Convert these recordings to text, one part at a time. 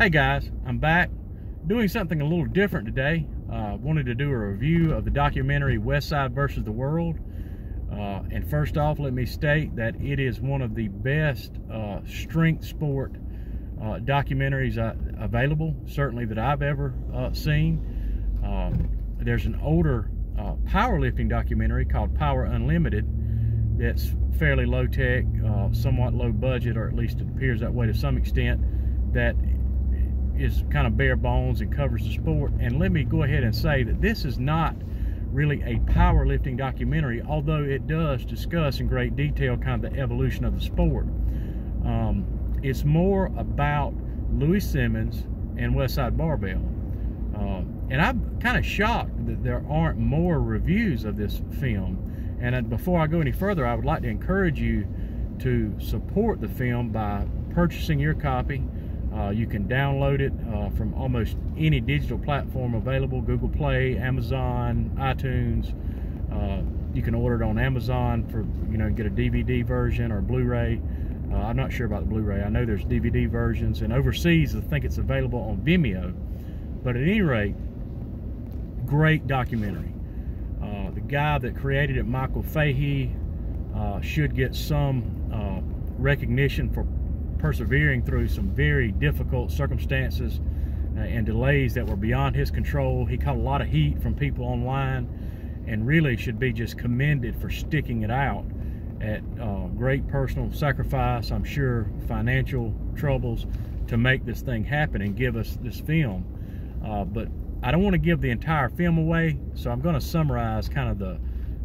Hey guys, I'm back doing something a little different today. Uh, wanted to do a review of the documentary West Side versus the World. Uh, and first off, let me state that it is one of the best uh, strength sport uh, documentaries uh, available, certainly that I've ever uh, seen. Um, there's an older powerlifting documentary called Power Unlimited that's fairly low tech, somewhat low budget, or at least it appears that way to some extent, that is kind of bare bones and covers the sport. And let me go ahead and say that this is not really a powerlifting documentary, although it does discuss in great detail kind of the evolution of the sport. Um, it's more about Louie Simmons and Westside Barbell. Uh, and I'm kind of shocked that there aren't more reviews of this film. And uh, before I go any further, I would like to encourage you to support the film by purchasing your copy uh, you can download it uh, from almost any digital platform available, Google Play, Amazon, iTunes. Uh, you can order it on Amazon for, you know, get a DVD version or Blu-ray. Uh, I'm not sure about the Blu-ray. I know there's DVD versions, and overseas I think it's available on Vimeo. But at any rate, great documentary. Uh, the guy that created it, Michael Fahey, uh, should get some recognition for persevering through some very difficult circumstances uh, and delays that were beyond his control. He caught a lot of heat from people online and really should be just commended for sticking it out at uh, great personal sacrifice, I'm sure financial troubles to make this thing happen and give us this film. Uh, but I don't want to give the entire film away, so I'm going to summarize kind of the,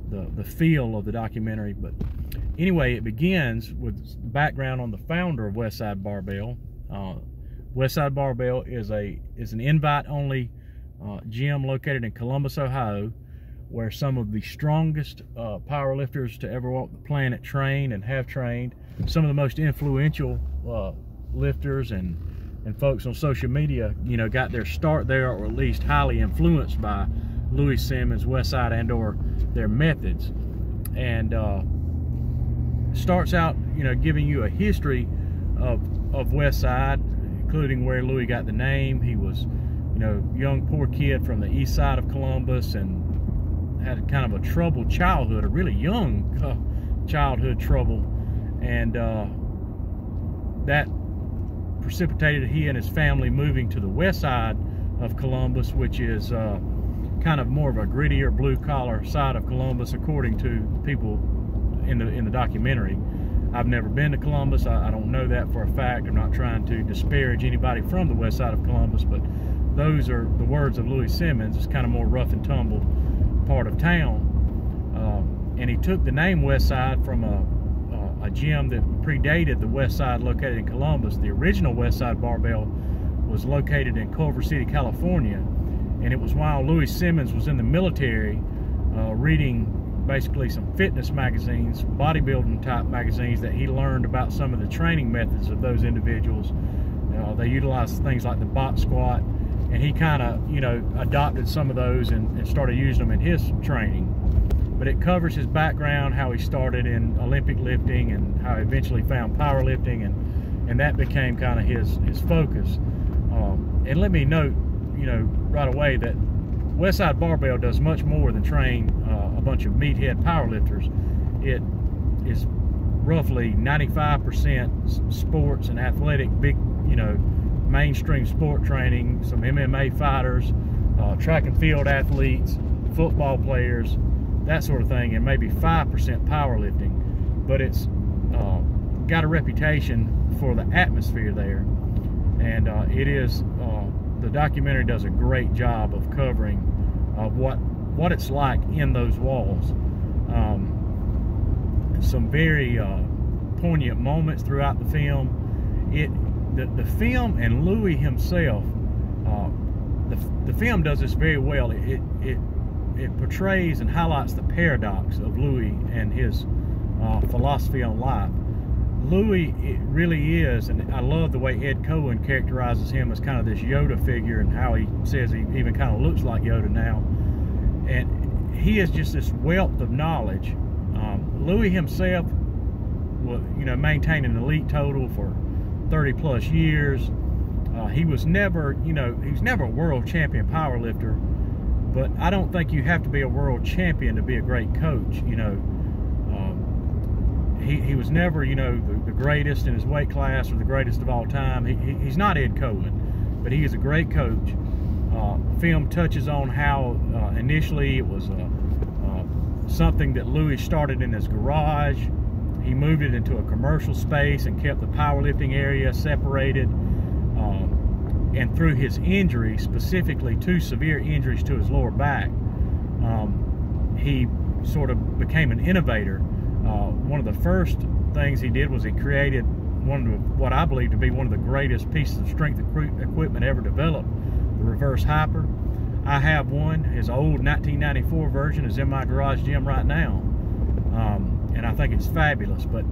the, the feel of the documentary. But anyway, it begins with background on the founder of Westside Barbell. Uh, Westside Barbell is a is an invite-only uh, gym located in Columbus, Ohio, where some of the strongest uh, powerlifters to ever walk the planet train and have trained. Some of the most influential uh, lifters and and folks on social media, you know, got their start there, or at least highly influenced by Louie Simmons, Westside, and/or their methods. And uh, starts out, you know, giving you a history of of West Side, including where Louie got the name. He was, you know, young poor kid from the east side of Columbus and had kind of a troubled childhood, a really young uh, childhood trouble, and uh, that precipitated he and his family moving to the west side of Columbus, which is uh, kind of more of a grittier blue collar side of Columbus, according to people in the in the documentary. I've never been to Columbus. I, I, don't know that for a fact. I'm not trying to disparage anybody from the west side of Columbus, but those are the words of Louie Simmons. It's kind of more rough and tumble part of town. Uh, and he took the name West Side from a, a, gym that predated the West Side located in Columbus. The original West Side Barbell was located in Culver City, California. And it was while Louie Simmons was in the military uh, reading basically some fitness magazines, bodybuilding type magazines that he learned about some of the training methods of those individuals. Uh, they utilized things like the box squat, and he kind of, you know, adopted some of those and, and, started using them in his training. But it covers his background, how he started in Olympic lifting, and how he eventually found powerlifting, and and that became kind of his his focus. Um, and let me note, you know, right away that Westside Barbell does much more than train uh, a bunch of meathead powerlifters. It is roughly 95% sports and athletic, big, you know, mainstream sport training, some MMA fighters, uh, track and field athletes, football players, that sort of thing, and maybe 5% powerlifting. But it's uh, got a reputation for the atmosphere there. And uh, it is uh, the documentary does a great job of covering uh, what what it's like in those walls. Um, some very uh, poignant moments throughout the film. It the, the film and Louie himself, uh, the, the film does this very well. It, it it portrays and highlights the paradox of Louie and his uh, philosophy on life. Louie it really is, and I love the way Ed Coan characterizes him as kind of this Yoda figure and how he says he even kind of looks like Yoda now. And he is just this wealth of knowledge. Um, Louie himself, will, you know, maintained an elite total for 30 plus years. Uh, he was never, you know, he was never a world champion power lifter, but I don't think you have to be a world champion to be a great coach. You know, he, he was never, you know, the, the, greatest in his weight class or the greatest of all time. He, he, he's not Ed Coan, but he is a great coach. Uh, film touches on how uh, initially it was uh, uh, something that Louie started in his garage. He moved it into a commercial space and kept the powerlifting area separated. Um, and through his injury, specifically two severe injuries to his lower back, um, he sort of became an innovator. Uh, one of the first things he did was he created one of what I believe to be one of the greatest pieces of strength equipment ever developed, the reverse hyper. I have one. His old 1994 version is in my garage gym right now. Um, and I think it's fabulous. But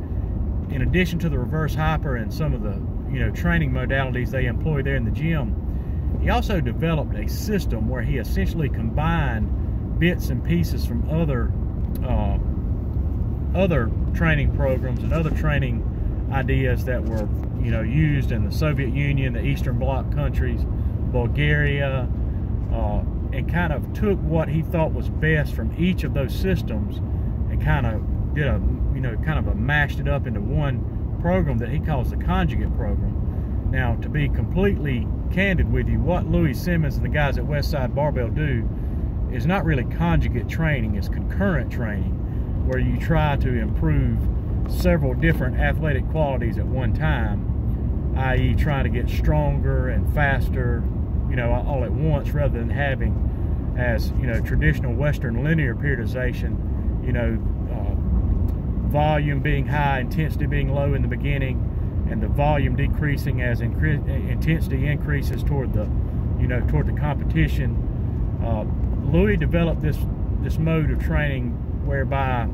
in addition to the reverse hyper and some of the you know training modalities they employ there in the gym, he also developed a system where he essentially combined bits and pieces from other uh, other training programs and other training ideas that were you know used in the Soviet Union, the Eastern Bloc countries, Bulgaria, uh, and kind of took what he thought was best from each of those systems and kind of did a, you know, kind of a mashed it up into one program that he calls the conjugate program. Now, to be completely candid with you, what Louie Simmons and the guys at Westside Barbell do is not really conjugate training, it's concurrent training, where you try to improve several different athletic qualities at one time, i.e. trying to get stronger and faster you know, all at once rather than having as, you know, traditional Western linear periodization, you know, uh, volume being high, intensity being low in the beginning, and the volume decreasing as intensity increases toward the, you know, toward the competition. Uh, Louie developed this this mode of training whereby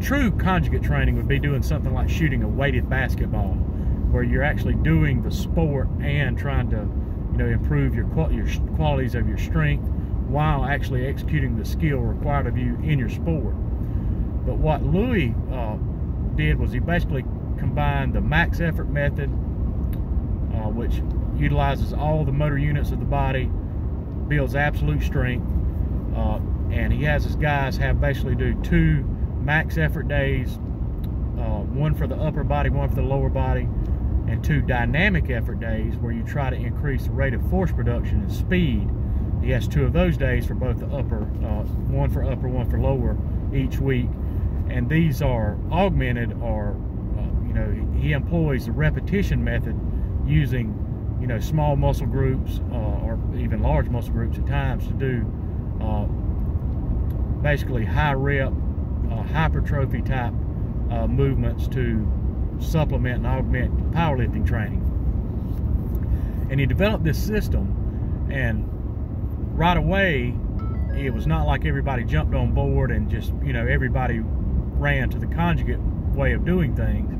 true conjugate training would be doing something like shooting a weighted basketball, where you're actually doing the sport and trying to you know, improve your, your qualities of your strength while actually executing the skill required of you in your sport. But what Louie uh, did was he basically combined the max effort method, uh, which utilizes all the motor units of the body, builds absolute strength, uh, and he has his guys have basically do two max effort days, uh, one for the upper body, one for the lower body, and two dynamic effort days where you try to increase the rate of force production and speed. He has two of those days for both the upper, uh, one for upper, one for lower each week. And these are augmented or, uh, you know, he employs the repetition method using, you know, small muscle groups uh, or even large muscle groups at times to do uh, basically high rep, uh, hypertrophy type uh, movements to supplement and augment powerlifting training. And he developed this system, and right away, it was not like everybody jumped on board and just, you know, everybody ran to the conjugate way of doing things.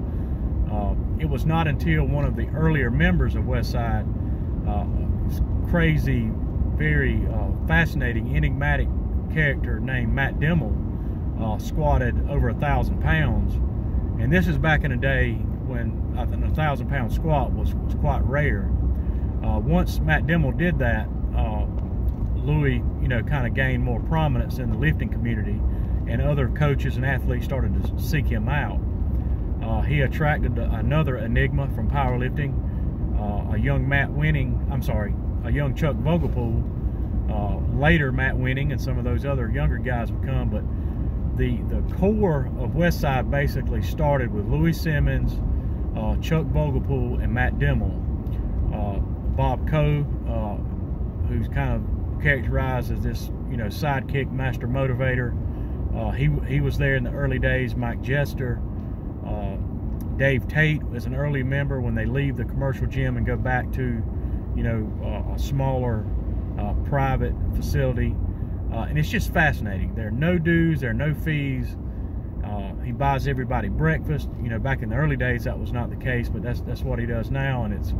Uh, it was not until one of the earlier members of Westside, uh, crazy, very uh, fascinating, enigmatic character named Matt Dimel, uh, squatted over a thousand pounds and this is back in the day when a thousand pound squat was, was quite rare. Uh, once Matt Dimel did that, uh, Louie, you know, kind of gained more prominence in the lifting community, and other coaches and athletes started to seek him out. Uh, he attracted another enigma from powerlifting, uh, a young Matt Wenning, I'm sorry, a young Chuck Vogelpohl. Uh, later, Matt Wenning and some of those other younger guys would come, but the the core of Westside basically started with Louie Simmons, uh, Chuck Vogelpohl, and Matt Dimel. Uh, Bob Coe, uh, who's kind of characterized as this you know sidekick master motivator. Uh, he he was there in the early days. Mike Jester, uh, Dave Tate was an early member when they leave the commercial gym and go back to you know a smaller private facility. Uh, and it's just fascinating. There are no dues, there are no fees. Uh, he buys everybody breakfast. You know, back in the early days that was not the case, but that's that's what he does now, and it's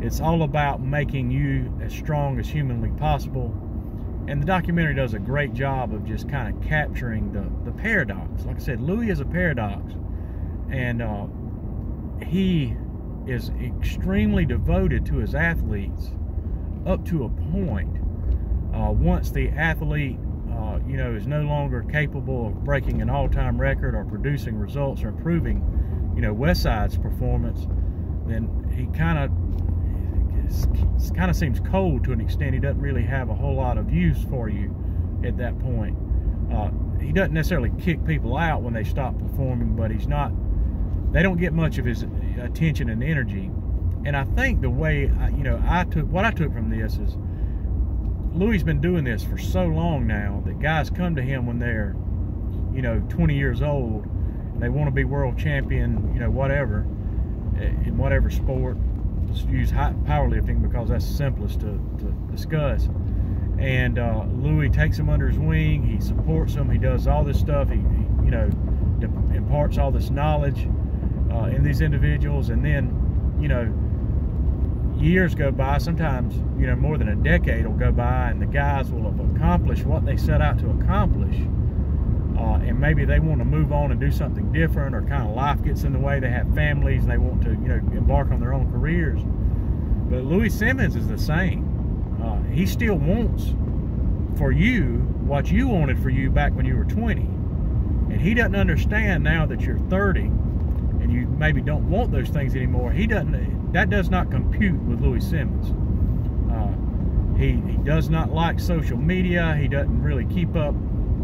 it's all about making you as strong as humanly possible. And the documentary does a great job of just kind of capturing the the paradox. Like I said, Louie is a paradox, and uh, he is extremely devoted to his athletes up to a point. Uh, once the athlete, uh, you know, is no longer capable of breaking an all-time record or producing results or improving, you know, Westside's performance, then he kind of kind of seems cold to an extent. He doesn't really have a whole lot of use for you at that point. Uh, he doesn't necessarily kick people out when they stop performing, but he's not. They don't get much of his attention and energy. And I think the way I, you know I took what I took from this is Louie has been doing this for so long now that guys come to him when they're you know 20 years old and they want to be world champion, you know whatever eh, in whatever sport. Just use high powerlifting because that's the simplest to, to discuss and uh, Louie takes him under his wing. He supports him. He does all this stuff. He, he you know, imparts all this knowledge uh, in these individuals, and then, you know, years go by. Sometimes, you know, more than a decade will go by, and the guys will have accomplished what they set out to accomplish. Uh, and maybe they want to move on and do something different, or kind of life gets in the way. They have families, they want to, you know, embark on their own careers. But Louie Simmons is the same uh, he still wants for you what you wanted for you back when you were 20. And he doesn't understand now that you're 30 and you maybe don't want those things anymore. He doesn't, that does not compute with Louie Simmons. Uh, he, he does not like social media. He doesn't really keep up,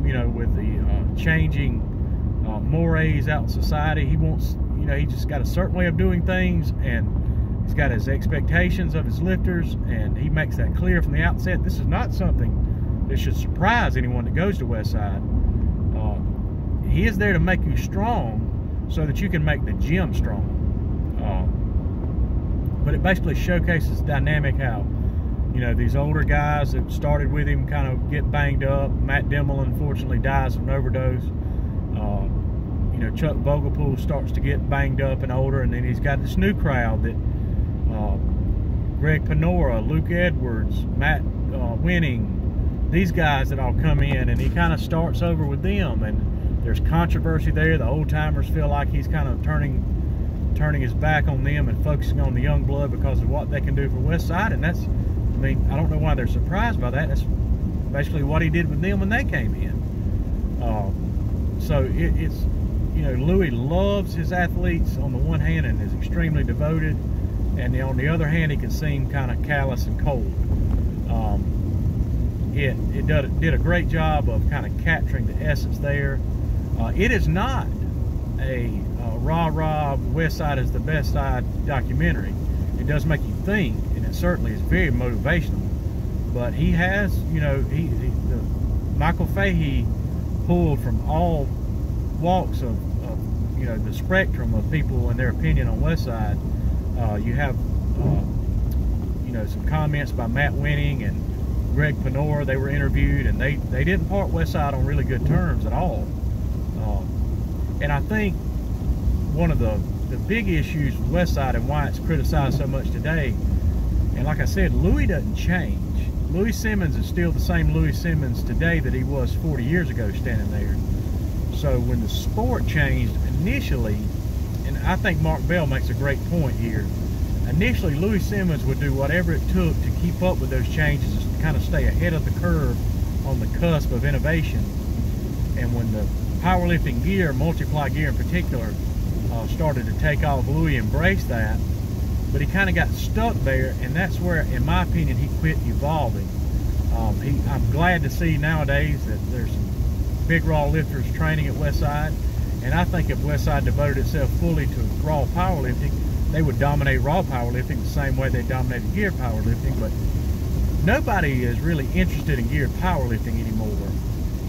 you know, with the uh, changing uh, mores out in society. He wants, you know, he just got a certain way of doing things and He's got his expectations of his lifters, and he makes that clear from the outset. This is not something that should surprise anyone that goes to Westside. Uh, he is there to make you strong so that you can make the gym strong. Uh, but it basically showcases dynamic how, you know, these older guys that started with him kind of get banged up. Matt Dimel, unfortunately, dies from an overdose. Uh, you know, Chuck Vogelpohl starts to get banged up and older, and then he's got this new crowd that uh, Greg Panora, Luke Edwards, Matt uh, Wenning, these guys that all come in, and he kind of starts over with them, and there's controversy there. The old timers feel like he's kind of turning turning his back on them and focusing on the young blood because of what they can do for West Side, and that's, I mean, I don't know why they're surprised by that. That's basically what he did with them when they came in. Uh, so it, it's, you know, Louie loves his athletes on the one hand and is extremely devoted and on the other hand, he can seem kind of callous and cold. Um, it it did, did a great job of kind of capturing the essence there. Uh, it is not a rah rah West Side is the best side documentary. It does make you think, and it certainly is very motivational. But he has, you know, he, he the, Michael Fahey pulled from all walks of, of, you know, the spectrum of people and their opinion on West Side uh, you have, uh, you know, some comments by Matt Wenning and Greg Panora. They were interviewed, and they they didn't part West Side on really good terms at all. Um, and I think one of the the big issues with West Side and why it's criticized so much today, and like I said, Louie doesn't change. Louie Simmons is still the same Louie Simmons today that he was 40 years ago standing there. So when the sport changed initially, and I think Mark Bell makes a great point here. Initially, Louie Simmons would do whatever it took to keep up with those changes, to kind of stay ahead of the curve on the cusp of innovation. And when the powerlifting gear, multiply gear in particular, uh, started to take off, Louie embraced that. But he kind of got stuck there, and that's where, in my opinion, he quit evolving. Um, he, I'm glad to see nowadays that there's big raw lifters training at Westside and I think if Westside devoted itself fully to raw powerlifting, they would dominate raw powerlifting the same way they dominated geared powerlifting. But nobody is really interested in geared powerlifting anymore.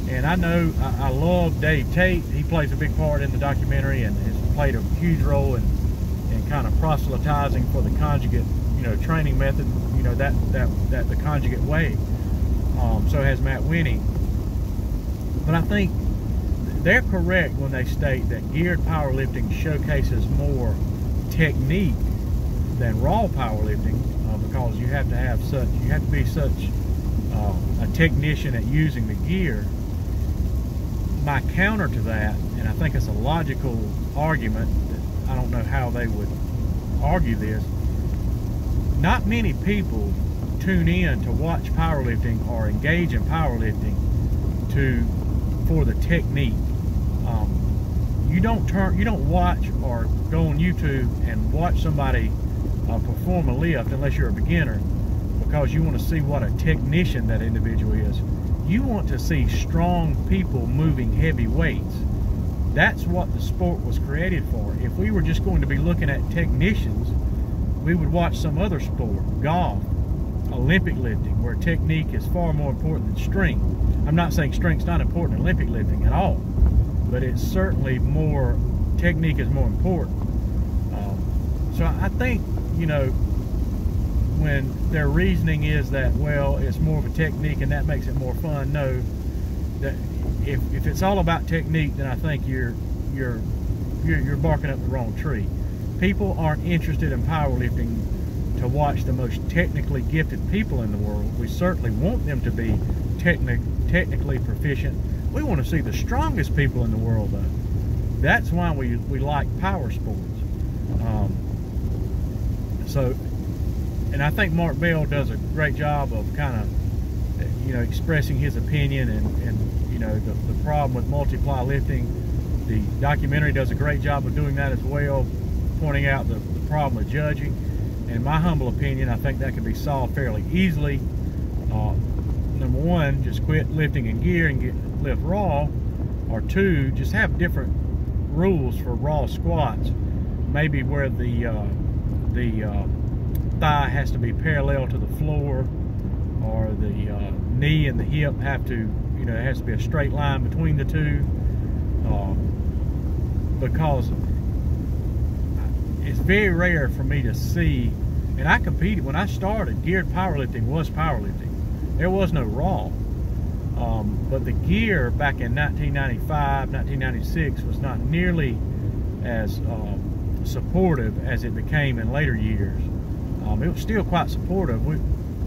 And I know I, I love Dave Tate. He plays a big part in the documentary and played a huge role in, in kind of proselytizing for the conjugate, you know, training method. You know that that that the conjugate way. Um, so has Matt Wenning. But I think they're correct when they state that geared powerlifting showcases more technique than raw powerlifting uh, because you have to have such you have to be such uh, a technician at using the gear my counter to that and I think it's a logical argument I don't know how they would argue this. Not many people tune in to watch powerlifting or engage in powerlifting to for the technique. Um, you don't turn, you don't watch or go on YouTube and watch somebody uh, perform a lift unless you're a beginner because you want to see what a technician that individual is. You want to see strong people moving heavy weights. That's what the sport was created for. If we were just going to be looking at technicians, we would watch some other sport, golf, Olympic lifting, where technique is far more important than strength. I'm not saying strength's not important in Olympic lifting at all, but it's certainly more, technique is more important. Um, so I think, you know, when their reasoning is that, well, it's more of a technique and that makes it more fun, no. That if, if it's all about technique, then I think you're, you're, you're, you're barking up the wrong tree. People aren't interested in powerlifting to watch the most technically gifted people in the world. We certainly want them to be technic technically proficient. We want to see the strongest people in the world, though. That's why we, we like power sports. Um, so, and I think Mark Bell does a great job of kind of, you know, expressing his opinion and, and you know, the, the problem with multiply lifting. The documentary does a great job of doing that as well, pointing out the, the problem with judging in my humble opinion, I think that can be solved fairly easily. Uh, number one, just quit lifting in gear and get lift raw. Or two, just have different rules for raw squats. Maybe where the uh, the uh, thigh has to be parallel to the floor, or the uh, knee and the hip have to, it has to be a straight line between the two. Uh, because it's very rare for me to see, and I competed, when I started, geared powerlifting was powerlifting. There was no raw. Um, but the gear back in 1995, 1996 was not nearly as um, supportive as it became in later years. Um, it was still quite supportive. We,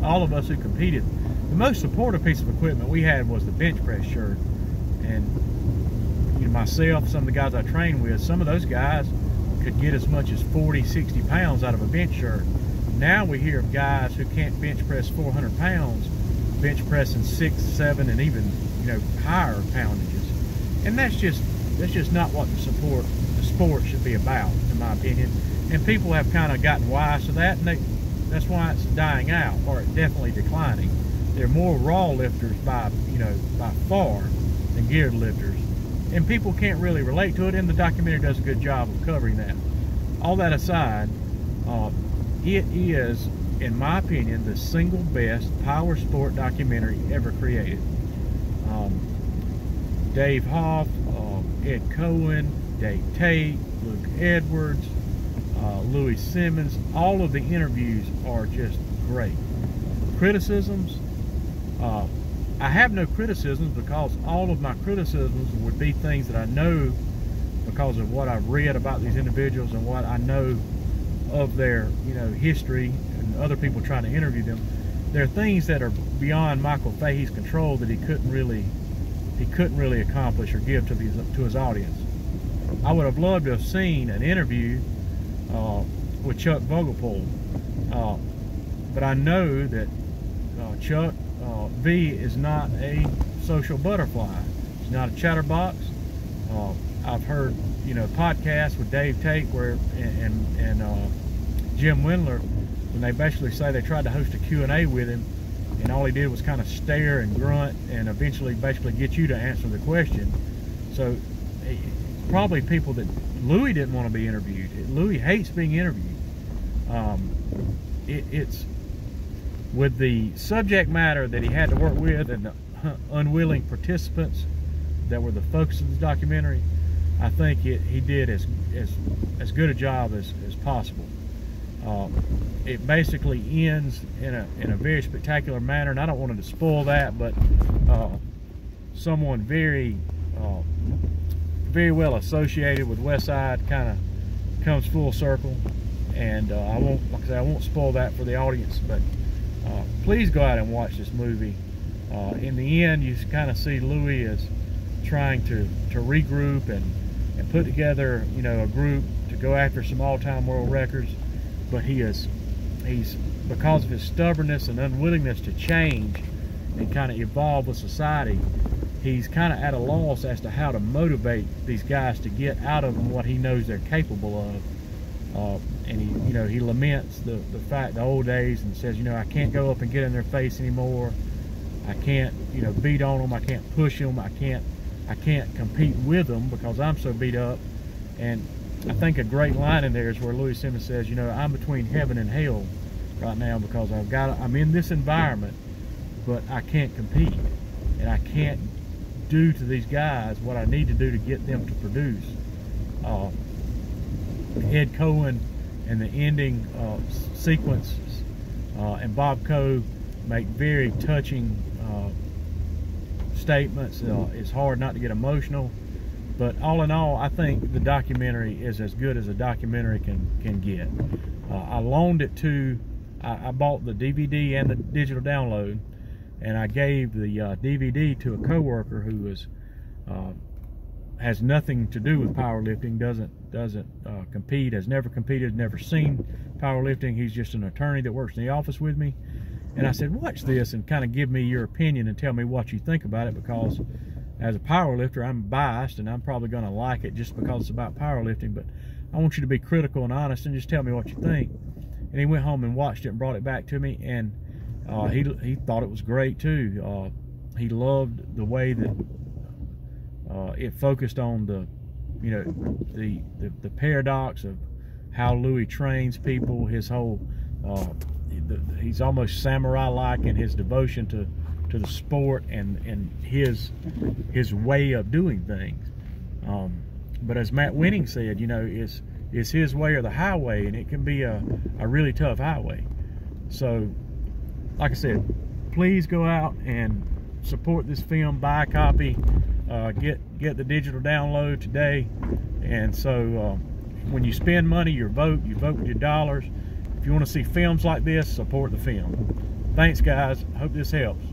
all of us who competed, the most supportive piece of equipment we had was the bench press shirt. And you know, myself, some of the guys I trained with, some of those guys could get as much as 40, 60 pounds out of a bench shirt. Now we hear of guys who can't bench press 400 pounds, bench pressing six, seven, and even you know higher poundages, and that's just that's just not what the support the sport should be about, in my opinion. And people have kind of gotten wise to that, and they, that's why it's dying out, or definitely declining. There are more raw lifters by you know by far than geared lifters. And people can't really relate to it and the documentary does a good job of covering that. All that aside uh, it is in my opinion the single best power sport documentary ever created. Um, Dave Hoff uh, Ed Coan, Dave Tate Luke Edwards uh, Louie Simmons all of the interviews are just great. Criticisms uh, I have no criticisms because all of my criticisms would be things that I know because of what I've read about these individuals and what I know of their, you know, history and other people trying to interview them. There are things that are beyond Michael Fahey's control that he couldn't really he couldn't really accomplish or give to his to his audience. I would have loved to have seen an interview uh, with Chuck Vogelpohl, uh, but I know that uh, Chuck uh, V is not a social butterfly. He's not a chatterbox. Uh, I've heard, you know, podcasts with Dave Tate where and and uh, Jim Wendler, when they basically say they tried to host a Q&A with him and all he did was kind of stare and grunt and eventually basically get you to answer the question. So eh, probably people that Louie didn't want to be interviewed. Louie hates being interviewed. Um, it, it's with the subject matter that he had to work with and the unwilling participants that were the focus of the documentary, I think it, he did as, as, as good a job as, as possible. Uh, it basically ends in a, in a very spectacular manner, and I don't want to spoil that, but uh, someone very, uh, very well associated with Westside kind of comes full circle, and uh, I won't, I won't spoil that for the audience, but uh, please go out and watch this movie. Uh, in the end, you kind of see Louie as trying to, to regroup and, and put together, you know, a group to go after some all-time world records. but he is he's because of his stubbornness and unwillingness to change and kind of evolve with society he's kind of at a loss as to how to motivate these guys to get out of them what he knows they're capable of. Uh, and he, you know, he laments the, the fact, the old days, and says, you know, I can't go up and get in their face anymore. I can't, you know, beat on them. I can't push them. I can't, I can't compete with them because I'm so beat up. And I think a great line in there is where Louie Simmons says, you know, I'm between heaven and hell right now because I've got, I'm in this environment, but I can't compete and I can't do to these guys what I need to do to get them to produce. Uh, Ed Coan and the ending uh, sequences uh, and Bob Coe make very touching uh, statements. Uh, it's hard not to get emotional, but all in all, I think the documentary is as good as a documentary can can get. Uh, I loaned it to, I, I bought the DVD and the digital download and I gave the DVD to a coworker who was has nothing to do with powerlifting, doesn't doesn't uh, compete, has never competed, never seen powerlifting. He's just an attorney that works in the office with me. And I said, watch this and kind of give me your opinion and tell me what you think about it because as a powerlifter, I'm biased and I'm probably going to like it just because it's about powerlifting. But I want you to be critical and honest and just tell me what you think. And he went home and watched it and brought it back to me. And uh, he he thought it was great too. Uh, he loved the way that it focused on the, you know, the, the, the paradox of how Louie trains people. His whole, uh, the, he's almost samurai-like in his devotion to to the sport and and his his way of doing things. Um, but as Matt Wenning said, you know, it's it's his way or the highway, and it can be a, a really tough highway. So like I said, please go out and support this film, buy a copy, uh, get get the digital download today. And so uh, when you spend money, you vote, you vote with your dollars. If you want to see films like this, support the film. Thanks, guys. Hope this helps.